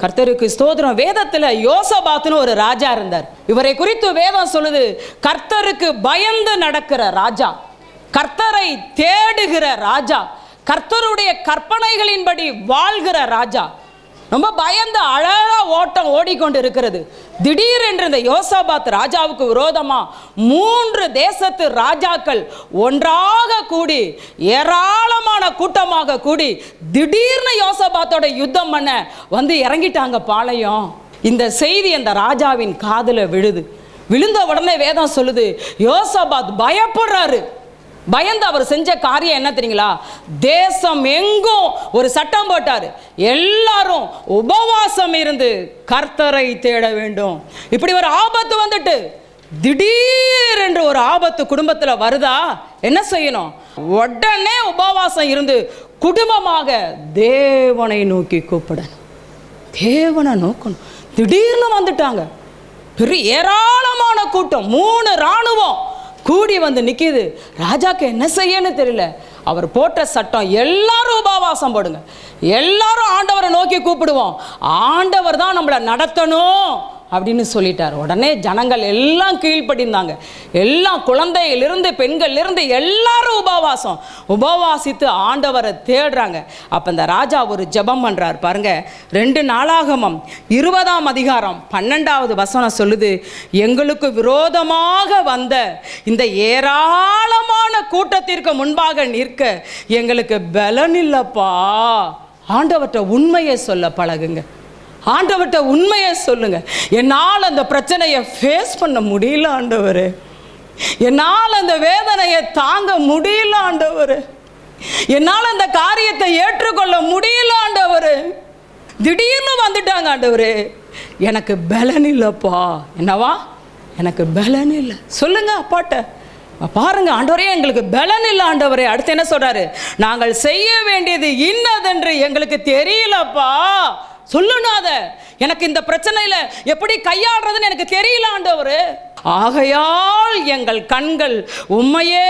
கர்த்தருக்கு ஸ்தோத்திரம். வேதத்துல யோசபாத்துன்னு ஒரு ராஜா இருந்தார். இவரை குறித்து வேதம் சொல்லுது கர்த்தருக்கு பயந்து நடக்கிற ராஜா கர்த்தரை தேடுகிற ராஜா கர்த்தருடைய கற்பனைகளின்படி வாழ்கிற ராஜா ரொம்ப பயந்து அழகா ஓட்டம் ஓடிக்கொண்டு இருக்கிறது திடீரென்று இந்த யோசாபாத் ராஜாவுக்கு விரோதமா மூன்று தேசத்து ராஜாக்கள் ஒன்றாக கூடி ஏராளமான கூட்டமாக கூடி திடீர்னு யோசாபாத்தோட யுத்தம் பண்ண வந்து இறங்கிட்டாங்க பாளையம். இந்த செய்தி அந்த ராஜாவின் காதில் விழுது. விழுந்த உடனே வேதம் சொல்லுது யோசாபாத் பயப்படுறாரு. பயந்து அவர் செஞ்ச காரியம் என்ன தெரியுங்களா? தேசம் எங்கும் ஒரு சட்டம் போட்டார். எல்லாரும் உபவாசம் இருந்து கர்த்தரை தேட வேண்டும். இப்படி ஒரு ஆபத்து வந்துட்டு திடீரென்று ஒரு ஆபத்து குடும்பத்தில் வருதா? என்ன செய்யணும்? உடனே உபவாசம் இருந்து குடும்பமாக தேவனை நோக்கி கூப்பிடணும். தேவனை நோக்கணும். திடீர்னு வந்துட்டாங்க. பெரிய ஏராளமான கூட்டம். மூணு ராணுவம் கூடி வந்து நிற்கிது ராஜாக்கு என்ன செய்யன்னு தெரியல. அவர் போட்ட சட்டம் எல்லாரும் உபவாசம் போடுங்க. எல்லாரும் ஆண்டவரை நோக்கி கூப்பிடுவோம். ஆண்டவர் தான் நம்மளை நடத்தணும். அப்படின்னு சொல்லிட்டார். உடனே ஜனங்கள் எல்லாம் கீழ்ப்படிந்தாங்க. எல்லாம் குழந்தையிலிருந்து பெண்கள்லிருந்து எல்லாரும் உபவாசம். உபவாசித்து ஆண்டவரை தேடுறாங்க. அப்போ இந்த ராஜா ஒரு ஜெபம் பண்ணுறார் பாருங்க ரெண்டு நாளாகமம். இருபதாம் அதிகாரம் பன்னெண்டாவது வசனம் சொல்லுது எங்களுக்கு விரோதமாக வந்த இந்த ஏராளமான கூட்டத்திற்கு முன்பாக நிற்க எங்களுக்கு பலன் இல்லைப்பா. ஆண்டவர்கிட்ட உண்மையை சொல்ல பழகுங்க. ஆண்டவர்கிட்ட உண்மையை சொல்லுங்க. என்னால் அந்த பிரச்சனையை ஃபேஸ் பண்ண முடியல ஆண்டவர். என்னால் அந்த வேதனையை தாங்க முடியல ஆண்டவர். என்னால் அந்த காரியத்தை ஏற்றுக்கொள்ள முடியல ஆண்டவர். திடீர்னு வந்துட்டாங்க ஆண்டவர். எனக்கு பலன் இல்லைப்பா. என்னவா? எனக்கு பலன் இல்லை. சொல்லுங்க அப்பாட்ட. பாருங்க ஆண்டவரே எங்களுக்கு பலன் இல்லை ஆண்டவரே. அடுத்து என்ன சொல்றாரு? நாங்கள் செய்ய வேண்டியது இன்னதென்று எங்களுக்கு தெரியலப்பா. சொல்லணும் அதை. எனக்கு இந்த பிரச்சனையில எப்படி கையாடுறதுன்னு எனக்கு தெரியல ஆண்டவர். ஆகையால் எங்கள் கண்கள் உண்மையே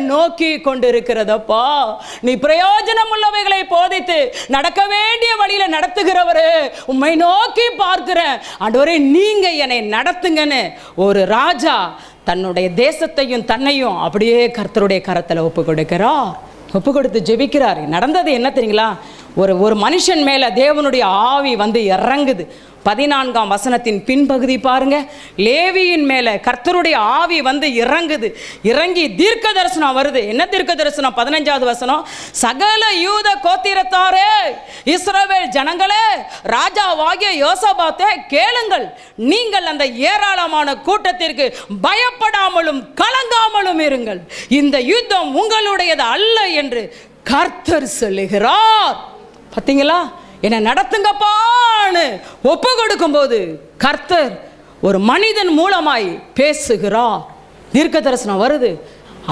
நோக்கி கொண்டிருக்கிறதப்பா. நீ பிரயோஜனம் உள்ளவைகளை போதித்து நடக்க வேண்டிய வழியில நடத்துகிறவரு. உண்மை நோக்கி பார்க்கிறேன். ஆண்டவரே நீங்க என்னை நடத்துங்கன்னு ஒரு ராஜா தன்னுடைய தேசத்தையும் தன்னையும் அப்படியே கர்த்தருடைய கரத்தில் ஒப்பு கொடுக்கிறார் ஒப்பு கொடுத்து ஜெபிக்கிறார். நடந்தது என்ன தெரியுங்களா? ஒரு ஒரு மனுஷன் மேலே தேவனுடைய ஆவி வந்து இறங்குது. பதினான்காம் வசனத்தின் பின்பகுதி பாருங்க. லேவியின் மேலே கர்த்தருடைய ஆவி வந்து இறங்குது. இறங்கி தீர்க்க தரிசனம் வருது. என்ன தீர்க்க தரிசனம் பதினஞ்சாவது வசனம். சகல யூத கோத்திரத்தாரே இஸ்ரோவேல் ஜனங்களே ராஜாவாகிய யோசபாத்தே கேளுங்கள். நீங்கள் அந்த ஏராளமான கூட்டத்திற்கு பயப்படாமலும் கலங்காமலும் இருங்கள். இந்த யுத்தம் உங்களுடையது அல்ல என்று கர்த்தர் சொல்லுகிறார். பார்த்தீங்களா என்னை நடத்துங்கப்பான்னு ஒப்பு கொடுக்கும்போது கர்த்தர் ஒரு மனிதன் மூலமாய் பேசுகிறா தீர்க்க தரிசனம் வருது.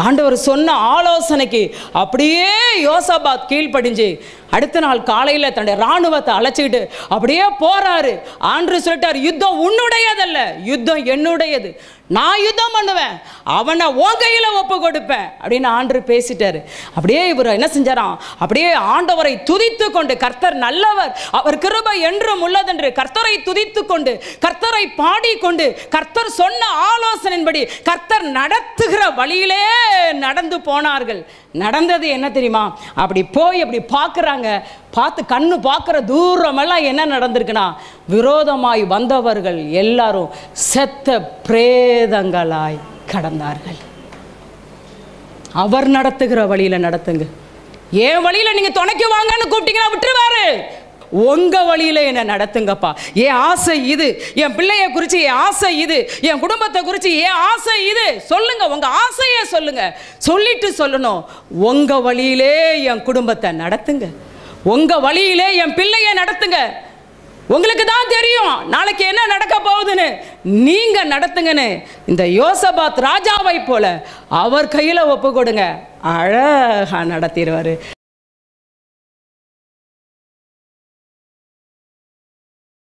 ஆண்டவர் சொன்ன ஆலோசனைக்கு அப்படியே யோசபாத் கீழ்ப்படிஞ்சு அடுத்த நாள் காலையில் தன்னுடைய இராணுவத்தை அழைச்சிக்கிட்டு அப்படியே போறாரு. ஆண்டு சொல்லிட்டார் யுத்தம் உன்னுடையதல்ல யுத்தம் என்னுடையது. நான் யுத்தம் பண்ணுவேன். அவனை உன் கையில் ஒப்பு கொடுப்பேன். அப்படின்னு ஆண்டு பேசிட்டாரு. அப்படியே இவர் என்ன செஞ்சாராம்? அப்படியே ஆண்டவரை துதித்து கொண்டு கர்த்தர் நல்லவர் அவர் கிருபை என்றும் உள்ளதென்று கர்த்தரை துதித்து கொண்டு கர்த்தரை பாடிக்கொண்டு கர்த்தர் சொன்ன ஆலோசனையின்படி கர்த்தர் நடத்துகிற வழியிலே நடந்து போனார்கள். நடந்தது என்ன தெரியுமா? அப்படி போய் அப்படி பார்க்குறாங்க. பார்த்து கண்ணு பார்க்குற தூரமெல்லாம் என்ன நடந்திருக்குன்னா விரோதமாய் வந்தவர்கள் எல்லாரும் செத்த பிரேதங்களாய் கடந்தார்கள். அவர் நடத்துகிற வழியில நடத்துங்க. ஏன் வழியில நீங்க துணைக்கு வாங்கன்னு கூப்பிட்டீங்கன்னா விட்டுருவாரு. உங்கள் வழியில் என்னை நடத்துங்கப்பா. என் ஆசை இது. என் பிள்ளையை குறித்து என் ஆசை இது. என் குடும்பத்தை குறித்து என் ஆசை இது. சொல்லுங்கள் உங்கள் ஆசையை சொல்லுங்கள் சொல்லிட்டு சொல்லணும். உங்கள் வழியிலே என் குடும்பத்தை நடத்துங்க. உங்கள் வழியிலே என் பிள்ளையை நடத்துங்க. உங்களுக்கு தான் தெரியும் நாளைக்கு என்ன நடக்க போகுதுன்னு. நீங்க நடத்துங்கன்னு. இந்த யோசபாத் ராஜாவை போல அவர் கையில் ஒப்பு கொடுங்க. அழகா நடத்திடுவாரு.